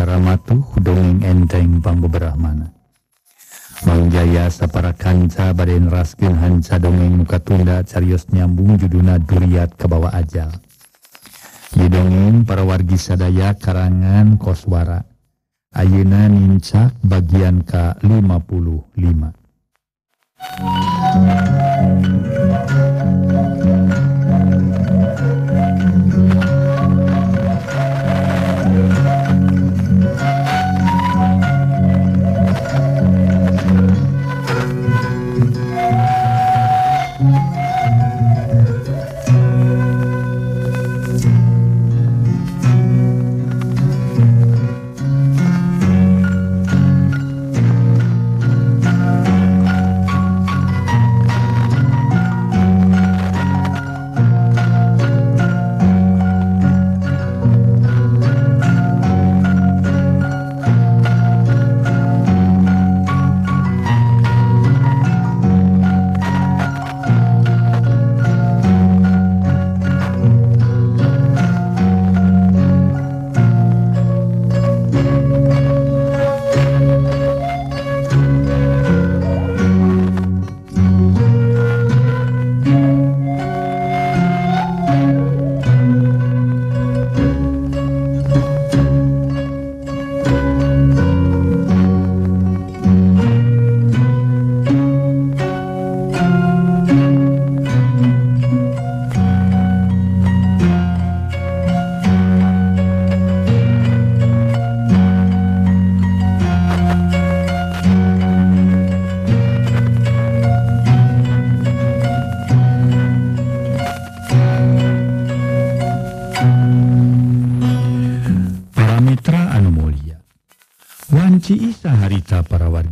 Serang acara matu dongeng enteng pang beberapa mana Mangjaya sapara kanca baden raskin hanca dongeng muka tunda carios nyambung juduna duriat ke bawah ajal Yidongeng para wargi sadaya karangan koswara. Ayuna nincak bagian ke-55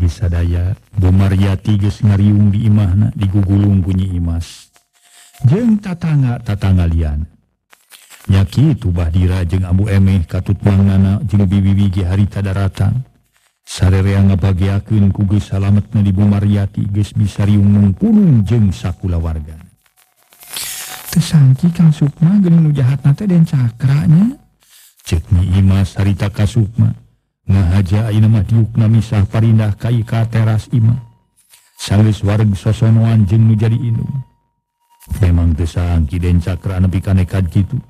sadaya Bomarati ngariung di Imahna digugulung bunyi Imas. Jeng tatanga tatangalian nyaki Bahdira dirajeng Abu Emeh katut mangana jeung bibi-bigi harita daratan sarerea ngabagiakeun ku geus salametna di Bomarati geus riung mungkulung jeung sakula warga. Tesangki Kang Sukma geuning nu jahatna teh den cakranya. Cek Nyi Imas harita ka Sukma. Ngahaja ayna mah diukna misah parindah kai ka teras ima. Sanggis warg sosono anjing nu jadi inum. Memang desa angki den cakra nepi ka nekad gitu.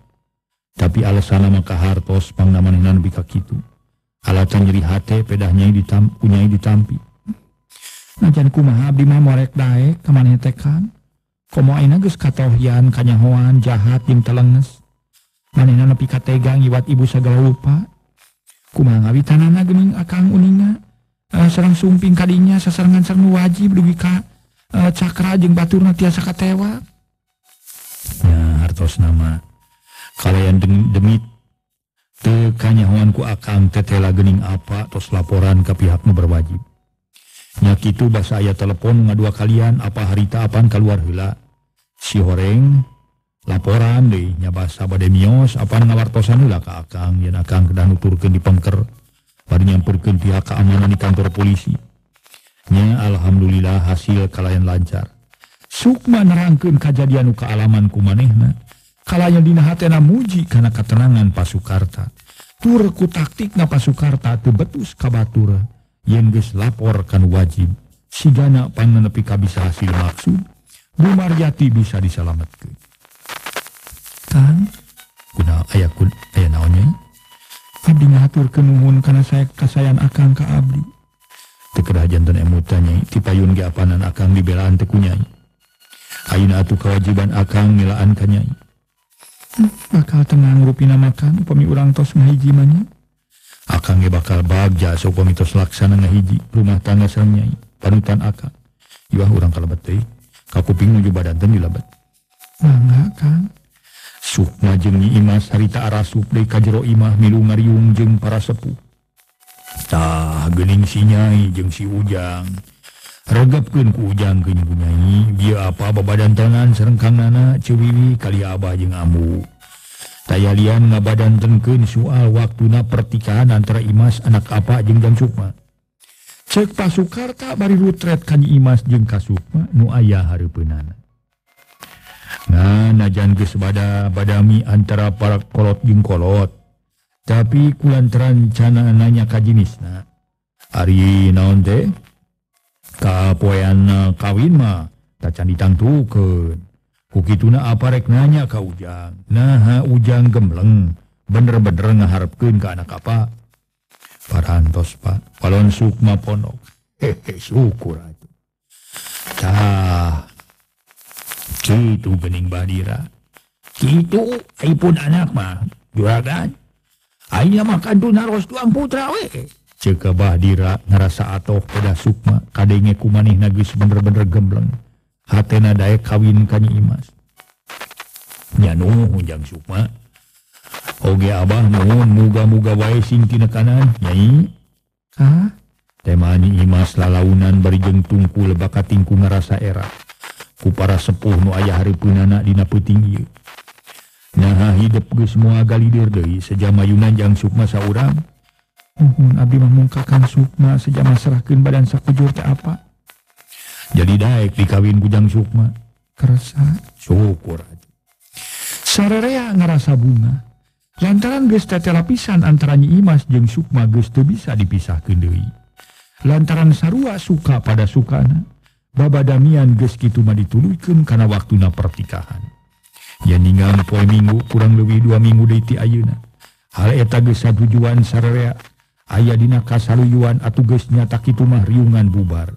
Tapi alasan nama hartos pang namanina nepi ka gitu. Alatan nyeri hati pedah nyai ditam, unyai ditampi. Najan kumaha abdi mah morek dae kamane tekan. Komo ayna geus katohian kanyahoan jahat jeung telenges. Manehna nepi ka tegang iwat ibu sagala lupa. kumaha ngawitanana gening akang uninga uh, sarang sumping kalinya sasarengan sareng wajib dugi ka uh, cakra jeung baturna tiasa katewa. Ya hartos nama. Kalian demi ku akang tetela gening apa tos laporan ke pihakmu berwajib. Nyakitu bahasa aya telepon ngadua kalian apa harita apan keluar hela si horeng laporan dehnya bahasa bademios apa ngawartosanlah akang? Yang akan kedang turken di pengker baru nyampurkan pihak keamanan di kantor polisinya Alhamdulillah hasil kalian lancar. Sukma nerangkan kejadian ke alamanku manehna kalanya dina hatena muji karena ketenangan Pasukarta. Turku taktik na Pasukarta tebetus kabatura yen geus lapor kan wajib sigana pan nepi kabisa hasil maksud Bumaryati bisa diselamatkan tan aya naonnya Abdi ngatur kenuhun karena saya kasayan akan ke Abdi. Tekerajan dan emutanya tipayun ge apanan akan dibelaan tekunyai Aina atuh kewajiban akan ngilaan kanyai bakal tenang rupina makan upami urang tos ngahiji manya akan ge bakal bagja so upami tos laksana ngahiji. Rumah tangga sanyai panutan akan Iwah urang kalabat deui kakuping nuju badanten dilabat Mangga Kang. Sukmajeng Imas harita arah ka jero Imah milu ngariung jeung para sepuh. Tah geuning gening sinyai jeung si Ujang. Regepkeun ku Ujang kenyi-bunyayi dia apa babadan tangan serengkang nana cewiwi kali Abah jeung Ambu tayalian ngabadan tengken soal waktuna pertikahan antara Imas anak apa jeung Jang Sukma. Cek Pak Sukarta bari lutret Kanyi Imas jeung Kasukma nu ayah hareupeunan. Nah najan ge bada badami antara para kolot jengkolot tapi kulantaran cana nanya ka jenis nah. Ari naon teh? Kapoyan eh, kawin mah tacan ditangtukeun. Kukituna aparek nanya ka ujang? Nah ujang gemleng bener-bener ngaharepkeun ka anak apa? Parantos pak. Walon sukma ponok hehe syukur atuh. Tah. itu bening Badira. Itu pun anak mah. Juragan Ayo makan tunaros tuang putra we. Ceka Badira ngerasa atuh pada Sukma kadenge kumanih nagis bener-bener gembleng. Hatena daek kawin kanyi imas. Nyanu hunjang Sukma Oge abah nuhun muga-muga wae sing tina kanan. Nyai. Ah temani imas lalaunan bari jeng tungku lebaka tingku ngerasa era. ku para sepuh nu ayah hari punana dina puting nah hidup geus semua galidir deui. Sejama Yunanjang Sukma saurang Uhun abdi mah mungkakan Sukma sejama serahkeun badan sakujur teh apa. Jadi daek dikawin Bujang Sukma kerasa. Syukur sarerea ngerasa bunga. Lantaran geus tetela pisan antaranya Imas jeung Sukma geus teu bisa dipisahkeun deui. Lantaran sarua suka pada sukana. Baba damian geus kitu mah dituluykeun kana waktuna pertikahan. Yen ninggal poe minggu kurang leuwih dua minggu deui ti ayeuna. Hal eta geus satujuan sararea aya dina kasaluyuan atuh geus nyata kitu mah riungan bubar.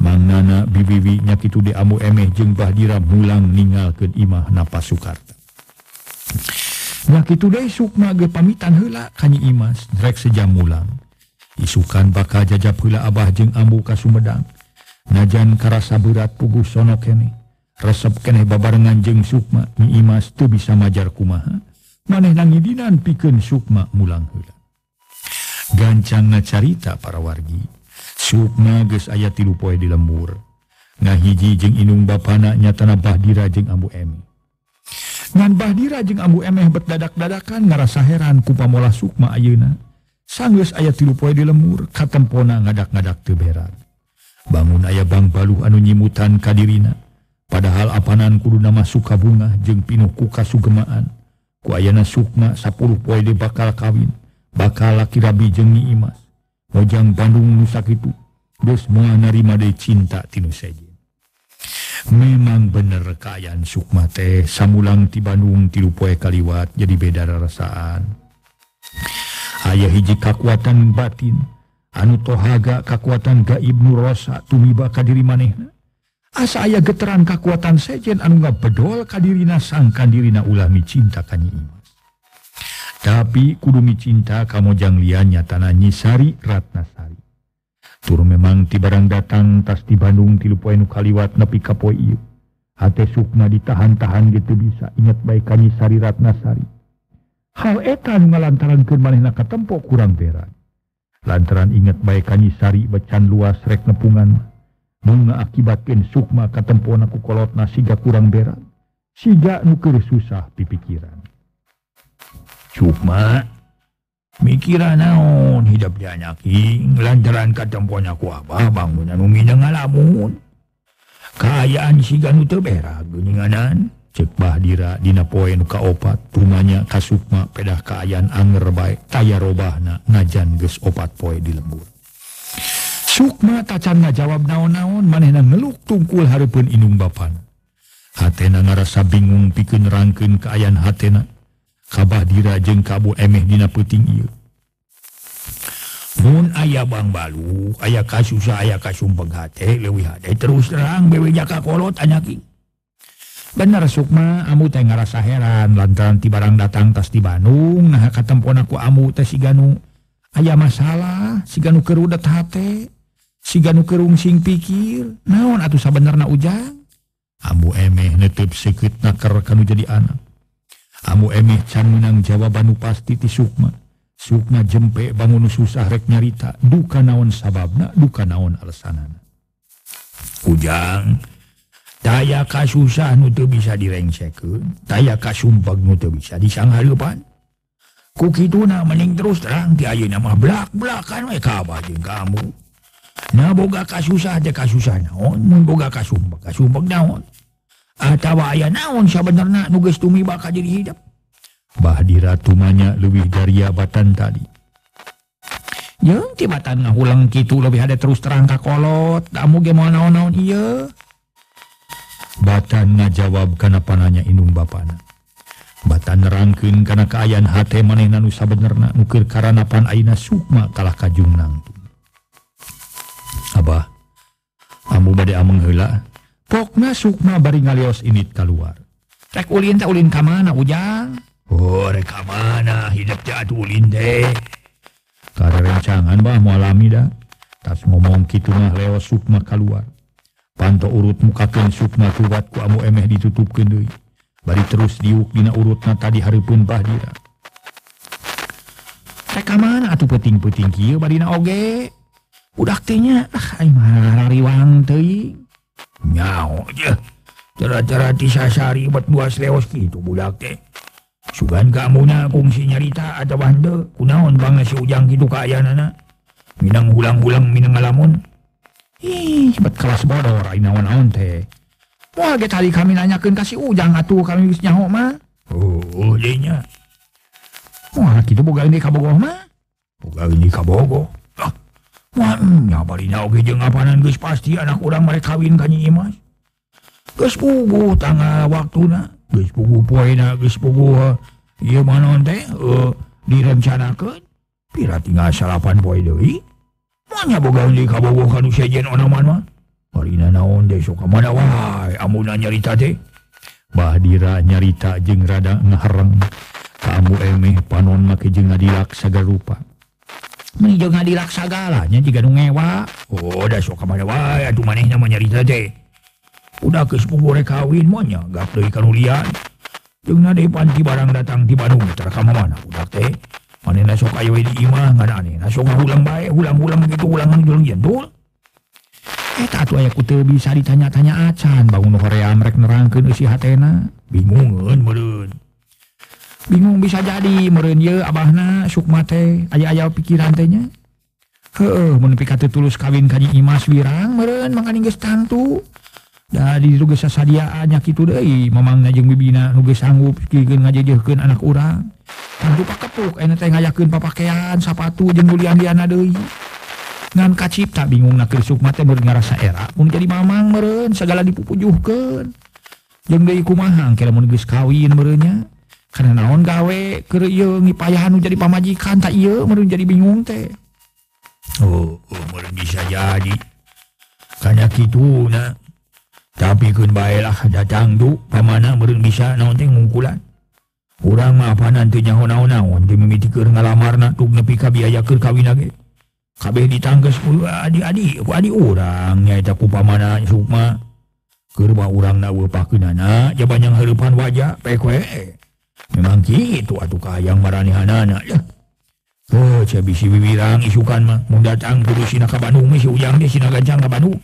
Mangnana bibiwi nya kitu diamu emeh jeung Bahdira mulang ninggalkeun imah napa Sukarta. today Sukma ge pamitan hela kanyi Imas drag sejam mulang isukan bakal jajab hula Abah jeung ambu ka Sumedang najan karasa berat pugu sono kene. Resep kene babarengan jeng Sukma nyiimas tuh bisa majar kumaha. Maneh nangidinan piken Sukma mulang hula gancang ngacarita para wargi. Sukma ges ayat tilu poe di lembur. Ngahiji jeng inung bapana nyatana Bahdira jeng Ambu Emi Ngan Bahdira jeng Ambu Emeh berdadak-dadakan ngerasa heran kupamola Sukma ayeuna. Sanggeus ayat tilu poe di lembur katempona ngadak-ngadak teberat bangun aya Bang Baluh anu nyimutan Kadirina padahal apanan kudu nama suka bunga jeung pinuh kuka sugemaan kuayana Sukma 10 poide bakal kawin. Bakal laki rabi jengi Imas. Mojang Bandung nusak itu geus moal narima de cinta tinu saja memang bener kayaan Sukma teh. Samulang ti Bandung tilu poe kaliwat jadi beda rasaan ayah hiji kekuatan batin. anu tohaga kekuatan Gaibnu Rosa tumiba kadiri maneh asa aya geteran kekuatan sejen anu ngabedol bedol kadirina sangkan dirina ulami cinta kanyi imas. Tapi kudumi cinta kamujang liannya tanah nyisari Ratnasari. Tur memang ti barang datang tas di Bandung tilu poinu kaliwat nepi kapoi ieu. Hate sukna ditahan-tahan gitu bisa ingat baik Sari Ratnasari. Hal eta nu ke manehna katempo kurang beran lantaran ingat baik Kanyisari becan luas rek nepungan. Bunga akibatkan Sukma katempon aku kolot nasiga kurang berat siga nukir susah pipikiran. Sukma mikiran naon hidupnya nyaking? Lantaran katempon aku apa bangunan umi ngalamun. Kayaan siga nu teu berak geninganan. Bahdira Dina poin kauopat rumahnya Kasukma pedah kaayaan anger baik. Taya robahna ngajan geus opat poe di lembur. Sukma tacan jawab naon-naon manehna ngeluk tungkul hareupeun inung Bapan. Hatena ngarasa bingung piken rangken kaayaan hatena. Kabahdira jeng kabu emeh Dina puting il Mun ayah Bang Balu ayaah kasusah aya kasum penghati lewi terus terang bewe jaka kolot anyaking bener Sukma amu teh ngarasa heran lantaran ti barang datang tas di Bandung nah katempon aku amu teh si Ganu. Aya masalah si Ganu kerudet hate si Ganu kerung sing pikir naon atuh sabenerna ujang? Amu emeh netep sikit naker kanu jadi anak. Amu emeh can menang jawaban pasti ti Sukma. Sukma jempe bangun susah rek nyarita duka naon sababna duka naon alasanana. Ujang daya kas susah nutu bisa direngsek daya kasumpag nutu bisa disanghareupan kuki tuna mening terus terang ti nama belak belakan we kaaba jeung kamu. Na boga kas susah teh kas susah naon mun boga kasumpag kasumpag naon. Ah, Atawa aya naon sabenerna nu geus tumiba ka diri hidup bah diratumanya lebih dari abatan tadi. Yang tibatan ngahulang kitu lebih ada terus terang kakolot kamu ge mau naon-naon iya. Batan ngajawab kana pananya inung bana Batan nerangkeun karena keayaan hate manehna nusa benerna nukir karanapan Aina Sukma kalah kajungnang Abah kamu bad menghela Pokna Sukma bari ngalios ini keluar rek ulin teh ulin kamana ujang? Oh rek kamana hidup jatuh ulin deh karena rencangan bah mualami dah. Tas ngomong gitu mah leos Sukma keluar panto urut mukakan Sukma kuat ku amu emeh ditutup deui. Bari terus diuk dina urutna tadi hari pun Bahdira rekaman atuh peting-peting kieu barina oge? Budak teh nya. Ah ai mah rariwang teuing nyao je. Cara-cara tisasari buat dua leos gitu budak teh. Sugan kamuna kungsi nyarita atau bande. Kunaon bang si ujang gitu kaayana minang hulang-hulang minang ngalamun. Ih, kelas bodor naon-naon teh. Wah, ge tadi kami nanyakeun ka si Ujang atuh kami geus nyaho mah. Oh, ieu nya. Wah, kitu boga ini kabogoh mah. Boga ini ka Bogoh. Ah. Wah, hmm, nyabarina oge jeung apanan geus pasti anak urang mere kawin ka Nyi Imas. Geus pugu tanggal waktuna, geus pugu poena, geus pugu eh, ieu mah teh uh, direncanakeun. Pira tinggal salapan poe deui. mana boga li kabogo kanu sejen ona man naon de sok mana wae amuna nyarita teh bahdira nyarita jeung rada ngahareng kamu emeh panon make jeung ngadilak sagarupa Mi jeung ngadilak sagalanya jiga nu ngewa. Oh, da sok mana wae atuh manehna mah nyarita teh. Udah geus pupu rek kawin mah nya, gak deui kanulian. Jeungna deui panti barang datang ti Bandung, tara ka mana budak teh. sok aya di imah ngadanana sok ulang-ulang bisa ditanya-tanya acan. Bangun Korea mereka nerangkan isi hatena bingungun meren. Bingung bisa jadi meren. Ye abahna sukmate ayah-ayah pikiran tanya heeh mun pikate tulus kawin kaji imas wirang meren. Mangani geus tantu da di geus sasadiaan nya kitu deui mamangna jeung bibina nu geus sanggup ngajejeukeun anak urang kepuk eh, ngayakeun papakean sapatu jembulian Diana deui. Ngan kacipta bingung nakir Sukma Timur ngarasa era pun jadi mamang meren segala dipupujuhkan jeung deui kumahang kira mun geus kawin merenya karena naon gawe keur ieu ngipayahan jadi pamajikan tak ieu meureun jadi bingung teh. Oh, oh meureun bisa jadi. Kana kituna. Tapi kun bae lah datang du pamana meureun bisa naon teh ngungkulan. Urang mah panan teu nyaho-naon-naon teu mimiti keur ngalamarna tuk nepi ka biaya keur kawin kabeh ditangges adik-adik eta ku pamana Sukma Keur mah urang na weupakeunana ja banyak hepan wajah pekwe memang kitu atuh kayang maranihanana ya Oh, bisi bibirang isukan mah mau datang kudu sina ka Bandung si ujang dia sina gancang ka Bandung.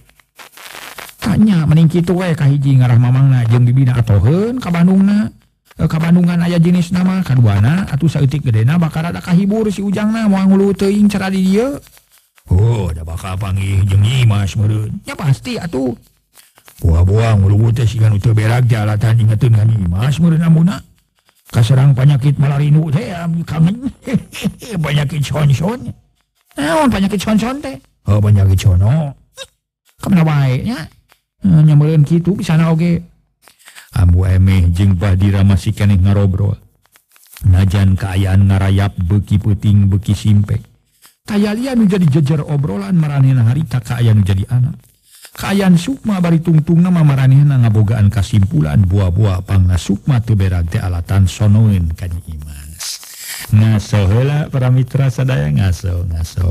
Tanya mending kitu we ka hiji ngarah mamangna jeung bibina atoheun ka Bandungna. Eh, kabandungan aya jenis nama kaduana atau sautik gedena bakal ada kahibur si ujang nama ngulu teing cara di dia. Oh, ada bakal panggil jeng mas meureun. Ya pasti atuh. Buah-buah ngulu teh si ganu teu berak jalatan alatan ingetin kan mas meren amuna. Kaserang penyakit malarinu teh kangen. penyakit son-son. Eh, Naon penyakit son-son teh? Oh, penyakit sono. Kemana baiknya? Nya gitu, bisa oke. Okay. Ambu Emeh jeung Badira masih keneh ngarobrol. Najan keayaan ngarayap beki puting beki simpek. Kayalian jadi jejer obrolan maranehna harita kaayaan jadi anak. Kaayaan Sukma bari tungtung nama maranehna ngabogaan kasimpulan buah-buah pangna Sukma teu berag teh alatan sonoeun ka Imas. Ngaso heula para mitra sadaya ngaso ngaso.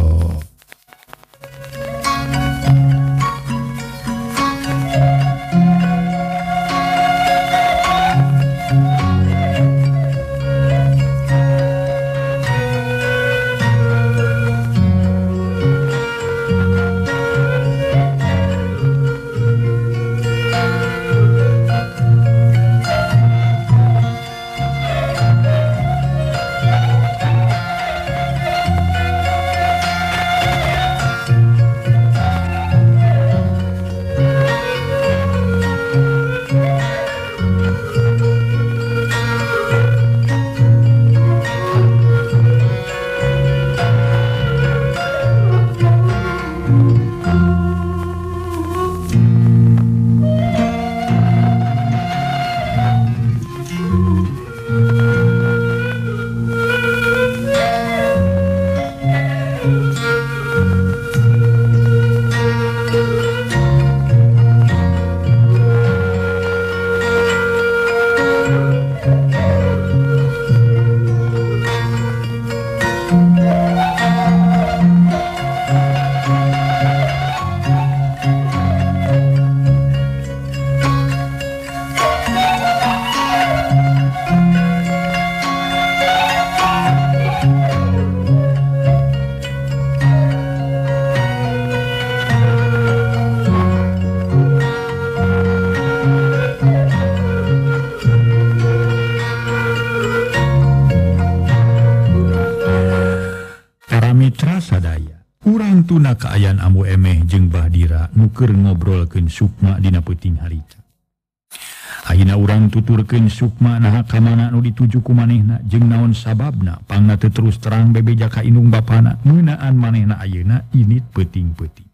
Tuturken Sukma naha kamana nu ditujuku manehna jeung naon sababna pan terus terang bebe jaka inung bana menaan manehna ayeuna ini peting-peting.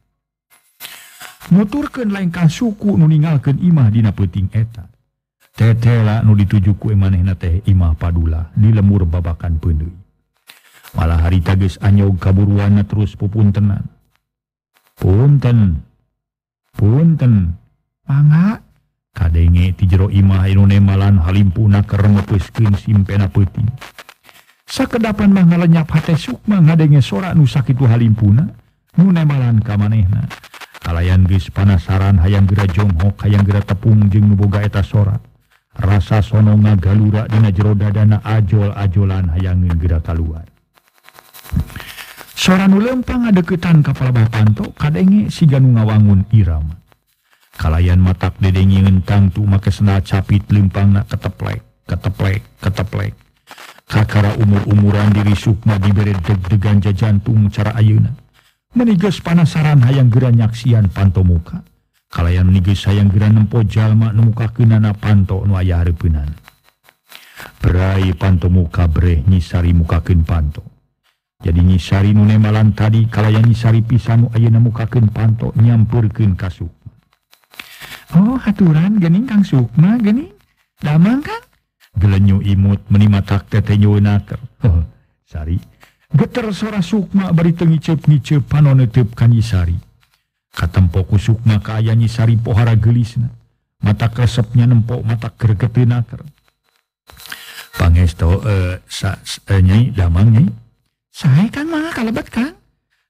Moturken lainkan suku nu meninggalkan imah dina peting eta. Tetela nu ditujuku manehna teh Imah padula di lemur babakan penui malah hari tagis anyog kaburuannya terus pupun tenan punten. Punten. Manga kadenge ti jero Imah Inunemalan Halimpuna karnapuskin simpena puting sakedapan mah ngalenyap hate Sukma ngadenge sora nu sakitu Halimpuna Nunemalan ka manehna kalayan geus panasaran hayang gera jonghok hayang gera tepung jeung nu boga eta sora. Rasa sono ngagalura dina jero dadana ajol-ajolan hayang gera kaluar. Sora nu lempang adeketan kapal Bapanto kadenge siga nu ngawangun irama. kalayan matak dedengin tangtu make sena capit limpang nak keteplek keteplek keteplek. Kakara umur-umuran diri Sukma diberi deg-degan jajantung cara ayuna menigus panasaran hayang gera nyaksian panto muka. Kalayan menigus hayang gera nempo jalma nemuka kenana panto nu ayah harepunan berai panto muka breh nyisari mukakeun panto. Jadi nyisari nune malan tadi kalayan nyisari pisanu ayuna mukakeun panto nyampurkin kasuk Oh aturan gening Kang Sukma gening? Damang kan gelenyu imut meni matak tete nyunak oh, sari. Geter sora Sukma bari teu tengicep ngicep panonetep Katempo ku Sukma ka aya Nyi nyisari pohara gelisna. Mata kresepnya nempok mata gregetin naker pangesto eh, sa, eh, nyai damang nyai. Saya kan mah kalebet kan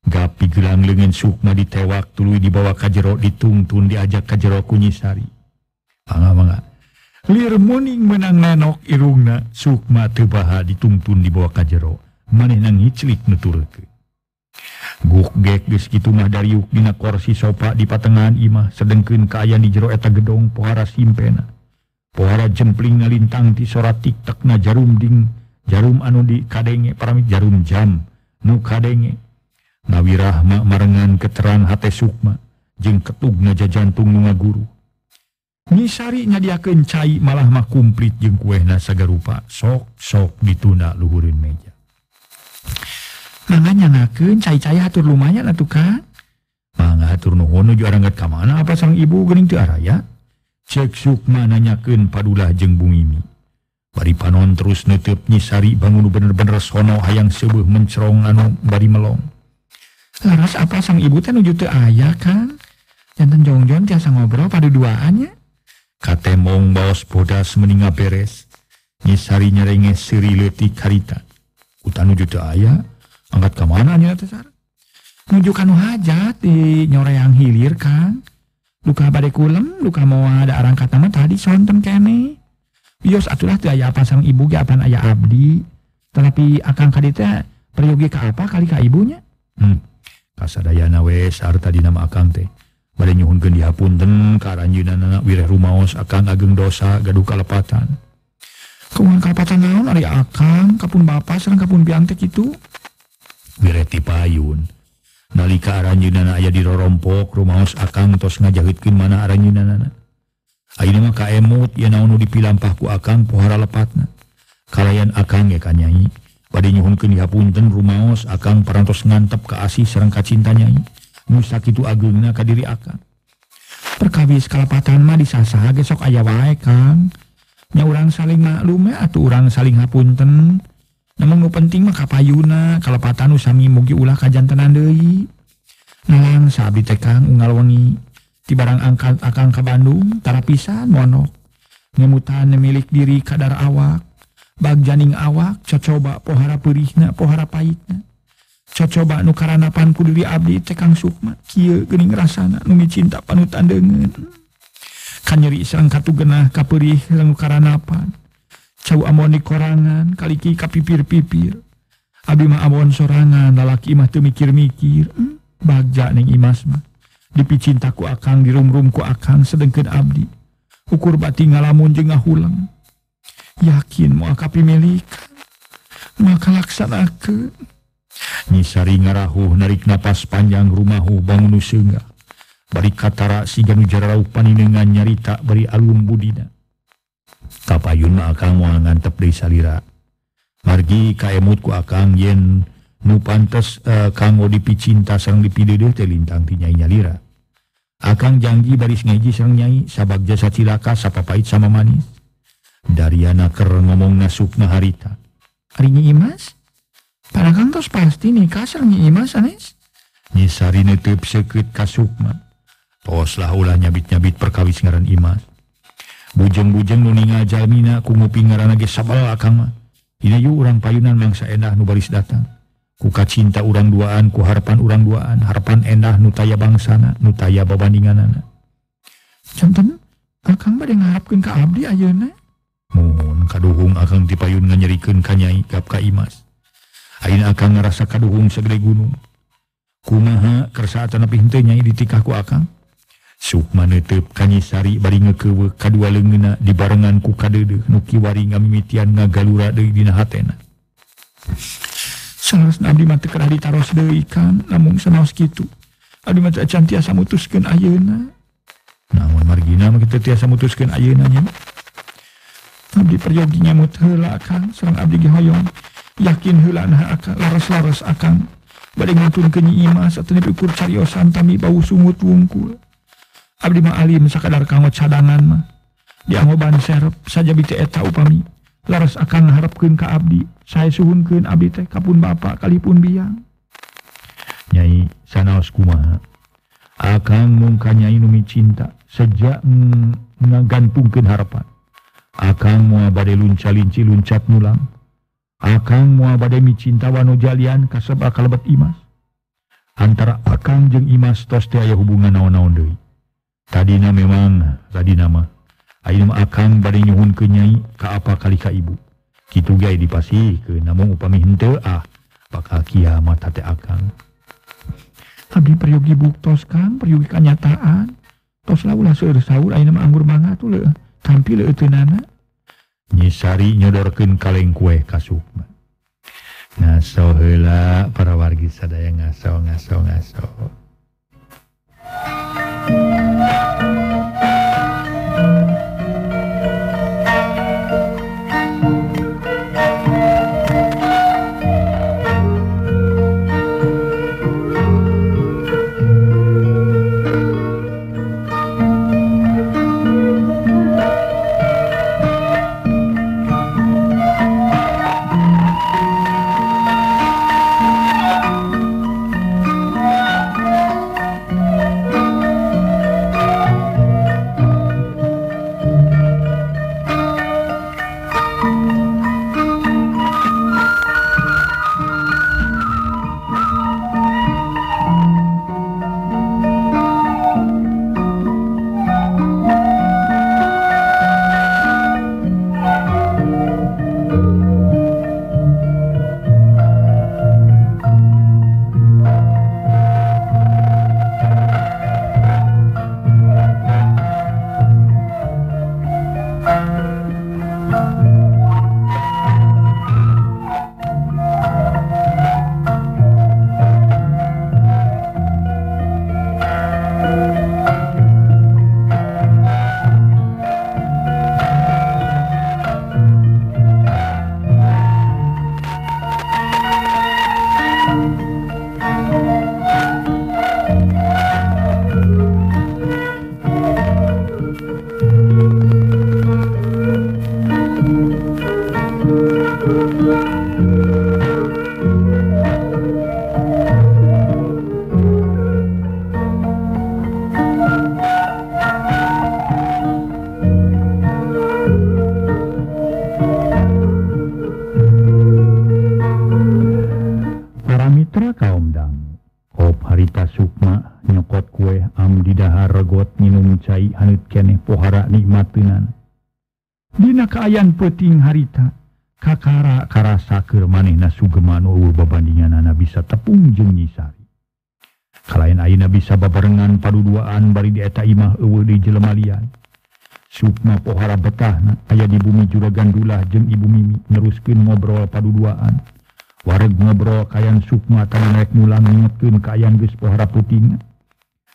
gapi gelang lengan sukma ditewak tuluy dibawa kajjero dituntun diajak kajjero kunyisari Mangga mangga. lir muning menang nenok irungna Sukma tebaha ditungtun dibawa kajjero maneh geus kitu mah dariuk dina korsi sopa di patengahan Imah sedengkeun kaayaan di jero eta gedong pohara simpena. Pohara jempling ngalintang ti sorat tiktakna jarumding jarum anu di kadenge paramit jarum jam. Nu kadenge nawirahma marengan keteran hate Sukma jeung ketugna jajantung nu ngaguru Nisari nyadiakeun cai malah mah kumplit jeung kuehna sagarupa sok sok dituna luhureun meja. Mangga nyangakeun cai-cai hatur lumayan atuh kan Mangga hatur nuhun nuju aranggat ka mana apa sang ibu geuning teu araya? Cek Sukma nanyakeun padulah jeung Bungimi panon terus nutup nyisari bangun bener-bener sono hayang sebuah mencerong anu bari melong laras apa sang ibu teh nuju teu ayah kan jantan jongjon tiasa ngobrol pada duaannya kate mong baos bodas meninga beres nyisari nyerenge siri letik karita utan nuju teu ayah angkat ke mana nya teh sar nuju kanu hajat di nyoreang hilir kan luka badai kulem luka mau ada arang kata tadi sontem kene Yos atulah teu aya apa sang ibu ge apan aya abdi. Tetapi akan kadita peryogi ka apa kali ka ibunya? Hmm. kasadayana sarta harta dinama Akang teh. Nyuhunkeun dihapunten ka anak wireh rumaos akang ageng dosa gaduh kalepatan. Kumaha kalepatan naon? Ari Akang kapun bapak sareng kapun piantek itu wireh tipayun. Nalika aranjunan aya di rorompok rumaos Akang tos ngajahitkeun mana aranjunan Ayeuna mah kaemut yeuh naon nu dipilampahku Akang pohara lepatna. Kalayan Akang ya kanyai bad nyhunkan hapunten rumaos akan perantos ngantap ke asih serangka cintanya musak itu agungna kadiri akan perkabis kalepatan mah disasa gesok aya wae kang. Nya urang saling maklume atau urang saling hapunten. Namun nu penting mah kapayuna kalepatan usami mugi ulah kajantenan deui. Nalang sabi teh kang unggal wengi. Ti barang angkat akan ke Bandung tara pisan monok ngemutan milik diri kadar awak. bagjaning awak cocoba pohara perihna pohara pahitna. Cocoba nukaranapan diri abdi tekang Sukma kieu gening rasana numi cinta panutan degen kan nyeri isang katu genah kapurih langkaranapan cau amoni di korangan kaliki kapipir-pipir Abi mah amon sorangan lalaki mah teu mikir-mikir. Hmm, bagja ning imas mah. Dipicintaku akang dirumrumku akang sedengkeun abdi. Ukur bati ngalamun jeung ngahuleng yakin maka pemilik maka laksana ke nyisari ngarahu narik napas panjang rumahhu bangun Senga bari Katara sigang jarau paningan nyarita beri alum Budina. Kapayun akan ngantep di salira. Margi kaemutku akan yen nu pantes eh, uh, kanggo dipicinta sarang dipidede teh lintang ti nyai nyalira. Akang janji baris ngaji sarang nyai sabab jasa cilaka sapapait sama manis. Dariana ker ngomong nasupna harita. Ari Nyi Imas? Para kantos pasti nikah sareng Nyi Imas anes. Nyi Sari neuteub seukeuut ka Sukma. Toslah ulah nyabit-nyabit perkawis ngaran Imas. Bujeng-bujeng nu ningal jalmina ku ngupi ngaranna ge sabal akang mah. Dina yu urang payunan mangsa endah nu baris datang. Kuka cinta urang duaan, ku harapan urang duaan, harapan endah nu taya bangsana, nu taya babandinganana. Janten, akang bade ngarapkan ka abdi ayeuna. Mohon kaduhung akan dipayun nganyerikeun kanyai gap ka imas ayeuna akan ngerasa kaduhung segede gunung kumaha kersaatan api henteu nyai ditikah ku akang Sukma netep kanyisari baringe kewe kadua lengena di barengan ku kadede nuki wari ngamimitian ngagalura deui dina hatena. Salas abdi mah teu kerah ditaros deui kan, namun sanaos kitu. Abdi mah acan tiasa mutuskeun ayeuna. Namun margina mah kitu tiasa mutuskeun ayeuna nya. Abdi peryogi nyamut heula kan, sareng abdi ge. Yakin heula nah akan laras-laras akan. Bade ngaturkeun nyi Imas atuh ukur cariosan tami bau sungut wungkul. Abdi mah alim sakadar kanggo cadangan mah. Diangoban serep saja biti eta upami. Laras akan harapkeun ka abdi. Saya suhunkeun abdi teh kapun bapak kalipun biang. Nyai sanaos kumaha. Akang mungka nyai numi cinta sejak ngagantungkeun harapan. Akang mua bade lunca-linci luncat nulang. Akang mua bade mi cinta wano jalian kasab akalebet imas. Antara akang jeng imas tos teh aya hubungan naon-naon deui. tadina memang tadi nama ayeuna akan bade nyuhun ke nyai ka apa kali ka ibu kitu ge dipasi ke namun upami henteu ah bakal kiamat hate akan abdi peryogi buktos kan peryogi kanyataan tos lah ulah seueur saur ayeuna mah anggur mangga tuh le tampil e nana nyisari nyodorkeun kaleng kue kasukma ngaso heula para wargi sadaya ngaso ngaso ngaso. kaayan peting harita kakara karasa keur manehna sugeman eueuh babandinganna bisa tepung jeung nyisari kalain ayeuna bisa babarengan paduduaan bari di eta imah eueuh di jelemalian. Sukma pohara betahna aya di bumi juragan dulah jeung ibu mimi neruskeun ngobrol paduduaan wareg ngobrol kaayan sukma tamen rek mulang ngingetkeun kaayan geus pohara putingna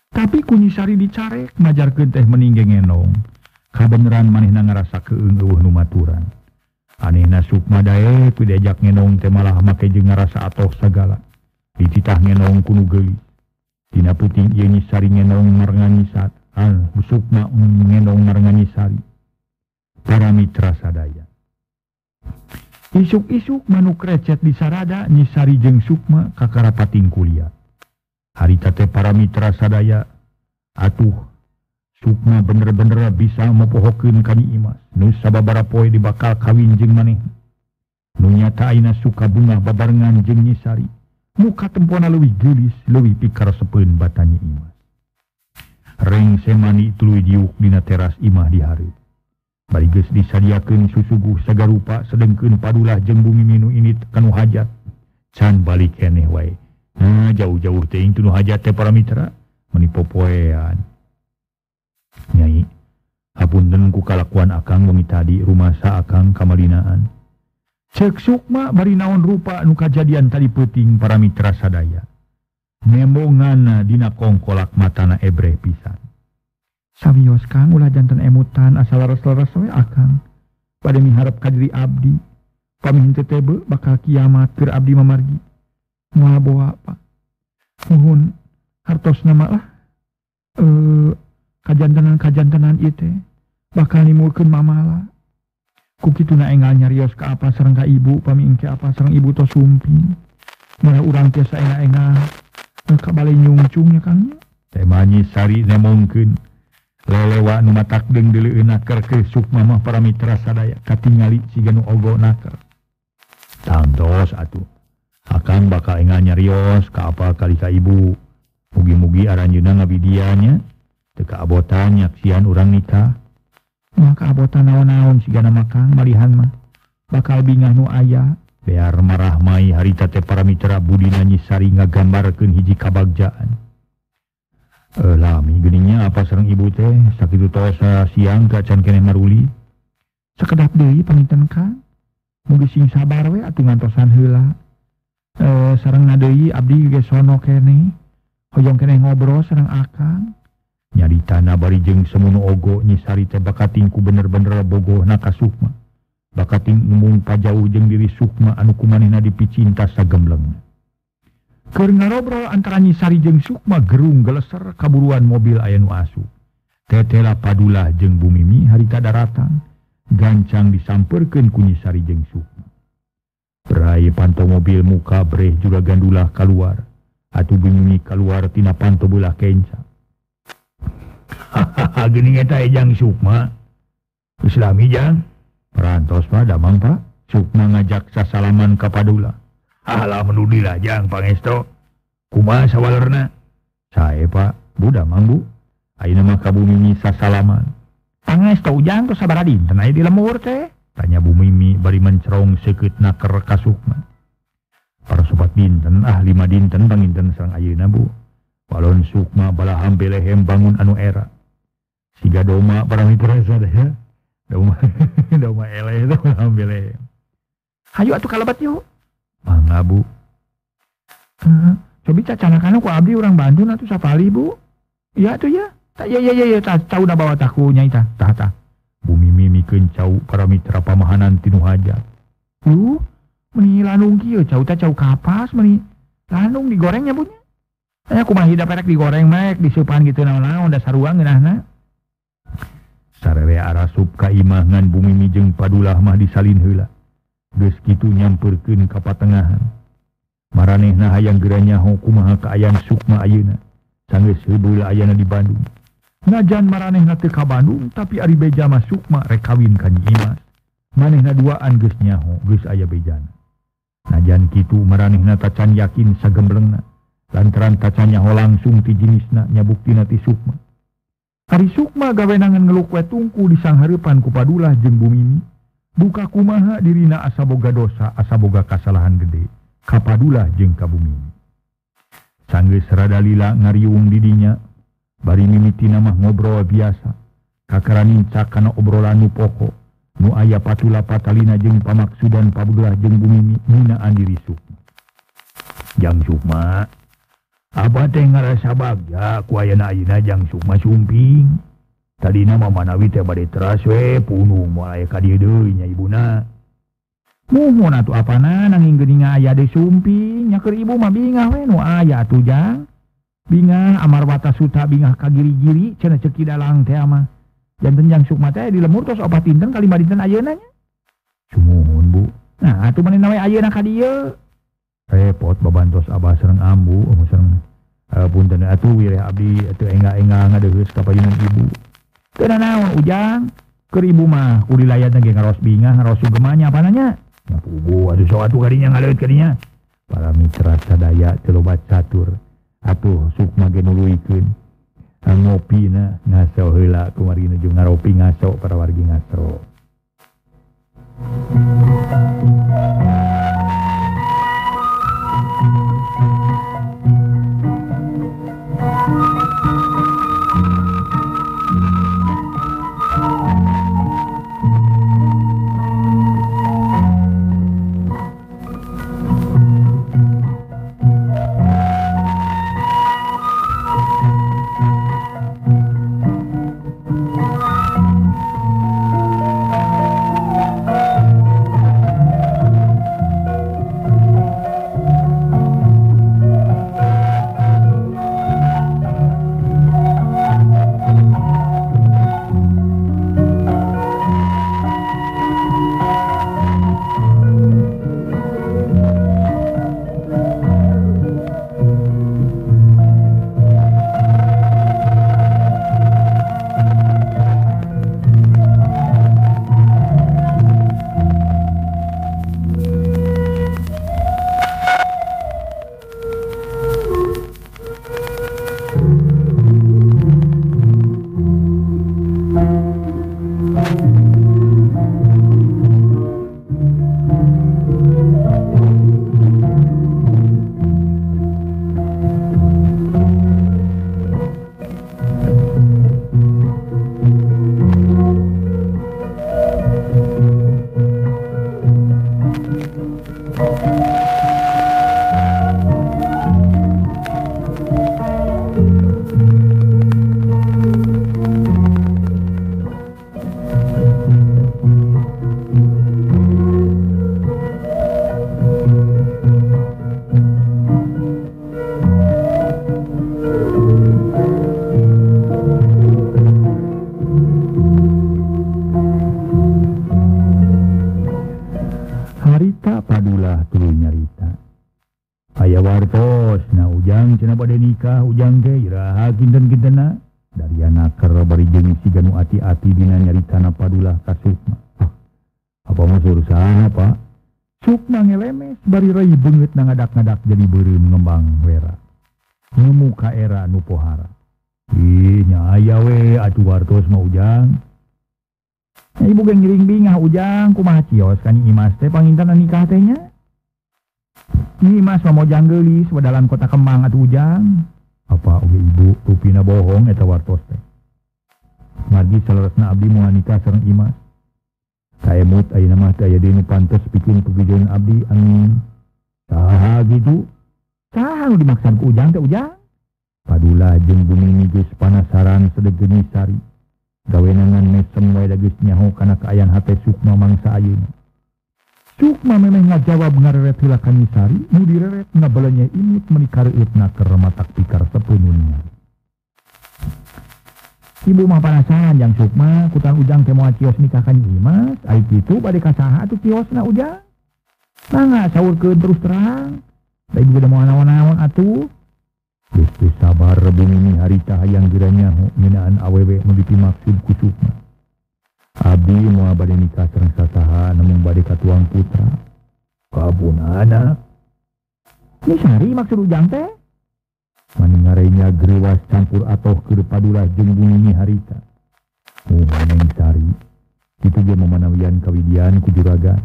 tapi kunyisari dicarek ngajarkeun teh meninggengenong. kabenaran manehna ngerasa keunggeuh nu maturan. Anehna sukma dae ku diajak ngenong teh malah make jeung ngarasa atoh sagala. Dititah ngenong kunu geuli dina puting ieu nyisari ngenong marnganisat al sukma ngenong marnganisari para mitra sadaya. Isuk-isuk manuk recet di sarada nyisari jeung sukma kakarapating kuliah. Hari tate para mitra sadaya. Atuh Sukma bener-bener bisa mepohokin kami Imas Nusababara poi di bakal kawin jeng maneh Nunya taina suka bunga babarengan jeng nyisari muka tempona lebih gelis lebih pikar sepun batanya Imas Reng semani tulu diuk dina teras imah di hari. Bariges disadiakeun susuguh sagarupa sedengkeun padulah jeung bumi minu ini kanu hajat. Can balik keneh wae. Nah, jauh-jauh teuing tunu hajat teh para mitra menipopoean. Nyai, hapunten ku kalakuan akang wengi tadi rumah sa akang kamalinaan. Cek sukma bari naon rupa anu kajadian tadi peuting para mitra sadaya. Nembongan dina kongkolak matana ebre pisan. Sawios kang ulah jantan emutan asal leres-leres we akang. Pada miharap kadiri abdi. Pamihin tetebe bakal kiamat keur abdi mamargi. Mual bawa apa? Muhun hartos nama lah. Eh, kajantenan-kajantenan itu bakal nimurkan mamala. kukitu na engal nyarios ke apa serang ka ibu, pami ke apa serang ibu to sumping. Mana urang tiasa engal-engal, neka balik nyungcungnya kangnya. Temanyi sari nemongkin. Lelewa nu matak deng dulu ke sukma mah para mitra sadaya katingali siganu ogo naker Tangtos atuh. Akang bakal engal nyarios ke apa kali ka ibu. Mugi-mugi aranjuna ngabidianya. Teka abotannya sian orang nikah. Maka abotan naon-naon sigana makan malihan mah. Bakal bingah nu ayah. Biar marah mai haritate para Mitra Budi nanyisari ngagambar ke hiji kabagjaan. Eh, lami geninya apa serang ibu teh? Sakit tosa siang kacan kene maruli. Sekedap deui panginten kan mugi sing sabar we atuh ngantosan heula. Eh sareng abdi ge sono kene hoyong kene ngobrol sareng akang nyari tanah bari jeung semono ogo nyisari teh bakatingku bener-bener bogoh nakasukma bakating umum pajauh jeng diri Sukma anuku manehna dipicinta sagemleng. Keur ngarobrol antara nyisari jeng Sukma gerung geleser kaburuan mobil ayanu asu. Tetela padulah jeng bumimi harita daratan gancang disamperkeun ku jeng Sukma. Berai pantau mobil muka breh juga gandulah keluar atuh bumimi keluar tina pantau belah kenca Agening eta Ejang Sukma. Islami jang. Perantos perantosma damang Pak. Sukma ngajak sasalaman kapadula Allah menudilajang Pangesto kuma sawalerna. saya Pak. Bu. mambu Aina kabu bumi sasalaman. Pangesto ujang tuh sabar dinai di lemur teh? Tanya bu mimi bari mencerong sekut naker kasukma para sobat dinten ah lima dinten panginten serang ayeuna Bu. Balon sukma bala hambelehem bangun anu era. Siga doma para mitra sadaya. Hayu atuh kalabat yuk. Mangga bu. Uh, cobi cacanakan ku abdi orang Bandung atuh safali bu. Iya tuh ya. Tak ya ya ya ya tahu dah bawa takunya ita. Tah tah. Bumi mimi kencau para mitra pamahanan tinu haja. Uh, meni lanung kieu cau ta cau kapas meni lanung digorengnya punya. Tanya aku masih dapat digoreng mek, disupan gitu naon-naon, dasar uang ginahna. Ah, Sarere arasup ka imah ngan bumi mijeng padulah mah disalin hula. Geus kitu nyamperkeun ka patengahan. Maranehna hayang geranya kumaha kaayaan sukma ayeuna. Sanggeus heubeul ayana di Bandung. najan maranehna teu ka Bandung tapi ari beja mah sukma rek kawin ka Nyi Imah. Manehna duaan geus nyaho, geus aya bejana. Najan kitu maranehna tacan yakin sagemblengna lantaran kacanyaho langsung ti jenis na nyabukti nati Sukma. Sukma gawenangan ngelukwe tungku di sang Harpan kupadulah jeng bumimi buka kumaha dirina asa boga dosa asa boga kasalahan gede. Kapadulah jeng kabumi sangge seradalila ngariung didinya bari mimiti nama ngobrol biasa. Kakaraninca obrolan nu pokok. Nu aya patula patalina jeng pamaksudan pabulah jeng bumi minaan diri Sukma. Jam Sukma apa teh ngarasa bagja ku ayeuna ayeuna jang Sukma Sumping. Tadina mamanawi teh bade teras we punung mulai ka dieu deui nya ibuna. Muhun atuh apana nanging geuning aya de Sumping nya keur ibu mah bingah we nu aya atuh jang. Bingah amar wata suta bingah ka giri-giri cenah ceuk dalang teh mah. Janten jang Sukma teh di lemur tos opat dinten kali mah dinten ayeuna nya. Sumuhun Bu. Nah atuh maneh we ayeuna ka dieu. Repot babantos abah sereng ambu oh sereng uh, punten atuh wireh abdi atuh enggak-enggak ngadegeus ka payunan ibu. Teu naon ujang? Keur ibu mah ku dilayat ge ngaros bingah ngaros sugemanya apa nanya? Ngapubu atuh sok atuh kadinya ngaleut kadinya. Para mitra sadaya celobat catur atuh sukma ge nuluykeun ngopi na ngaso heula kumari nuju ngaropi ngaso para wargi ngaso Kamus urusan apa? Cuk nang elemes bari rai beungeut nang adak-adak jadi beureum ngembang wera. Nemu ka era nu pohara. Ih nya aya we atuh wartos mah Ujang. ibu boga ngiring bingah Ujang kumaha cios ka Imas teh pangintan nikah teh nya? Imas mah mojang geulis wadalan kota Kemang atuh Ujang. Apa oge ibu rupina bohong eta wartos teh. Margi saleresna abdi mau nikah sareng Imas. Saya mut ayah nama saya di ini pantas bikin pekerjaan abdi angin. Sah gitu. Sah dimaksan ke ujang, tak ujang. Padula jeng bumi ini gus panasaran sedegeni sari. Gawenangan mesem wai lagi senyahu kana keayan hati sukma mangsa ayin. Sukma memang nga jawab ngareret hilakani sari, mudireret nga belanya imut menikari itna keramatak pikar sepenuhnya. Ibu mah panasan yang sukma kutan ujang temu kios nikahkan imas. Ayo gitu pada kasaha tu kios nak ujang. Nah nggak sahur ke terus terang. Tapi juga mau anawan-anawan atu. Gusti sabar bumi ini hari tah yang kiranya minaan awewe menjadi maksud kusuk Abi mau abadi nikah serang sasaha namun abadi katuang putra. Kabun anak. Ini sehari maksud ujang teh? Maningarainya grewas campur atau ke depadulah jeng ini harita. Oh, neng sari. itu dia memanawian kawidian kujuraga.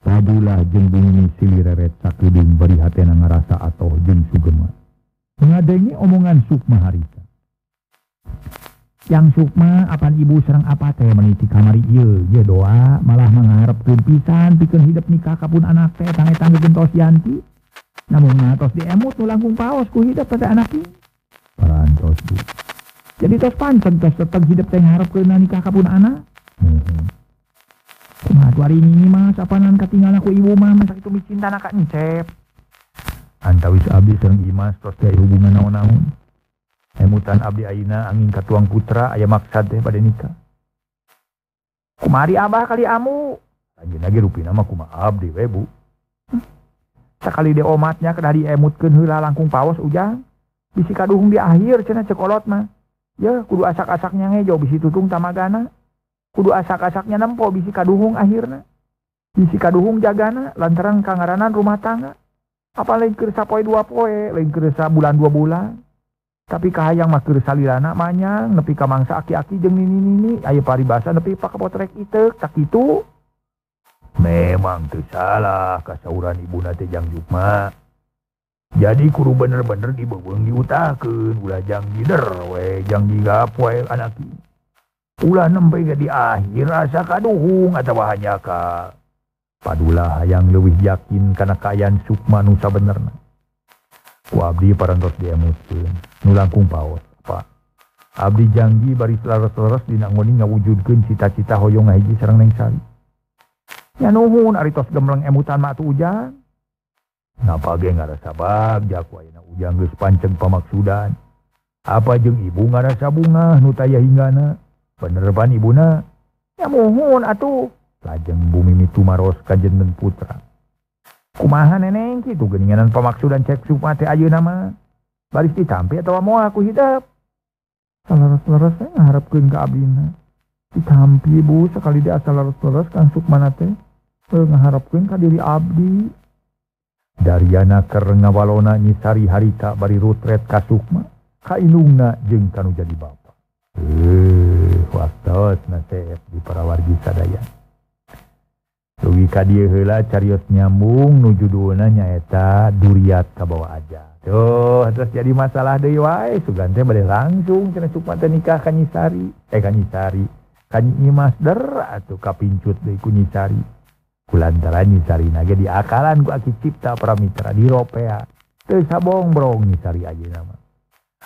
Pabulah jeng bunyi silireret sakuding beri hatena ngarasa atau jeng sugema. Mengadengi omongan Sukma harita yang Sukma apa ibu serang apa teh meniti kamari? Iya ya doa. Malah mengharap pisan bikin hidup nikah kapun anak teh tangi tanggi gentos yanti namun ngatos diemut nu langkung paos ku hidup pada anak ini parantos bu jadi tos pancen tos tetap hidup teh ngarep ke nikah kapun anak hmm. Kumaha hari ini mah sapanan ketinggalan aku ibu mah masa itu micin tanah kak ncep. Antawis abdi serang imas tos dari hubungan naon-naon. Emutan abdi aina angin katuang putra ayah maksad teh pada nikah. Kumari abah kali amu. Lanjut lagi rupi nama kuma abdi we bu. Sekali de omatnya kedah diemutkeun heula langkung pawas ujang. Bisi kaduhung di akhir cenah cekolot mah. Ya kudu asak-asaknya ngejo bisi tutung tamagana kudu asak-asaknya nempo bisi kaduhung akhirnya bisi kaduhung jagana lantaran kangaranan rumah tangga. Apa lain kersa poe dua poe lain kersa bulan dua bulan. Tapi kahayang mah kersa lilana manyang nepi kamangsa aki-aki jeng nini nini ayo paribasa nepi pak potrek itek tak itu memang tuh salah kasauran Ibu Natejang Jukma. Jadi kuru bener-bener dibebeng diutakeun ulah jang gider we jang digapoe anak ulah nempe di akhir asa kaduhung atau hanya ka padulah yang lebih yakin karena kayan Sukma nusa benerna ku abdi parantos diemutkeun nu langkung paos Pak. Abdi janji bari leres-leres dina ngoni ngawujudkeun cita-cita hoyong ngahiji sareng neng sari. Yanuhun aritos gemleng emutan matu hujan. Napage ngarasa bagjak ayeuna ujang geus panceng pamaksudan. Apa jeung ibu ngarasa bunga nu taya hinggana. Penerban ibuna. Ya mohon atuh. Lajeng bumi mitu maros kajeneng putra. Kumaha neneng kitu geninganan pamaksudan cek supate ayeuna nama. Baris ditampi atau mau aku hidap. Saleres-leres harapkeun ka abdina. tampi Bu sekali di asal terus sukmana teh ngaharapkeun ka diri Abdi Dariana Kernawalona nyisari harita bari rutret ka Sukma kainungna jeung kanu jadi bapa. Eh, waktos teh di parawargi sadaya. Lugi ka dieu heula carios nyambung nu judulna nyaeta duriat kabawa aja. Tuh, terus jadi masalah deui wae, sugante bade langsung cenah Sukma teh nikah ka nyisari, eh ka nyisari. kanyimasderratuh kapincut deku nyisari. Kulantaran nyisari naga di akalan ku aki cipta pramitra di ropea. Teu sabongbong nyisari aja nama.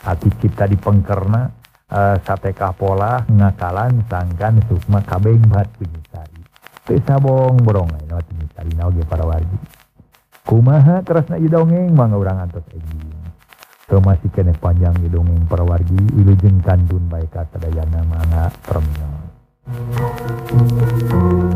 Aki cipta di pengkerna uh, sate kapola ngakalan sangkan sukma kabeng bat ku teu teu sabongbong lain waktu nyisari naga para wargi. Kumaha terus ieu dongeng mangga urang antos ejing masih kene panjang di dongeng perwargi Ilujeng Kandun baik kata dayana manga terminal Thank you.